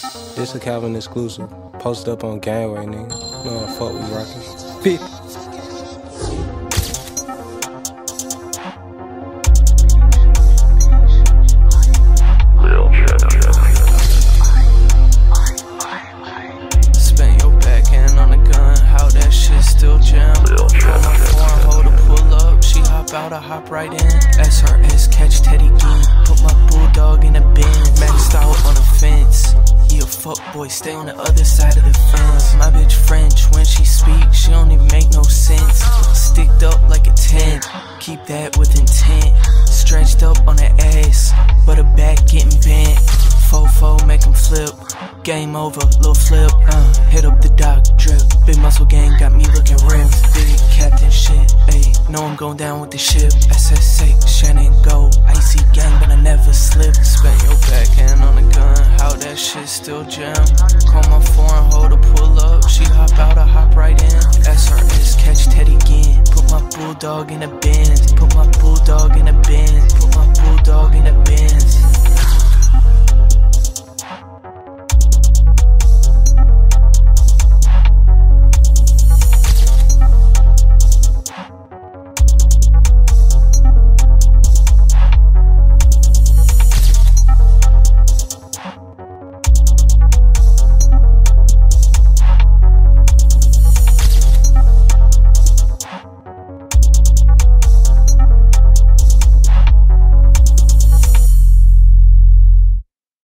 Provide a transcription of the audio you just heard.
This a Calvin exclusive. Post up on Gangway, nigga. You know how the fuck we rockin'. Fit. Spent your backhand on a gun, how that shit still jam. Put my foreign hoe to pull up, she hop out, I hop right in. SRS catch fuck boy, stay on the other side of the fence. My bitch French, when she speak, she don't even make no sense. Sticked up like a tent, keep that with intent. Stretched up on her ass, but her back getting bent. Fofo make 'em flip. Game over, little flip. Uh, hit up the dock, drip. Big muscle gang got me looking real. Big captain shit, ayy. Know I'm going down with the ship. SSX, Shannon go. Icy gang, but I never slip shit still jam. Call my foreign hoe to pull up. She hop out, I hop right in. SRS catch Teddy again. Put my bulldog in a Benz. Put my bulldog in a Benz. Put my bulldog in a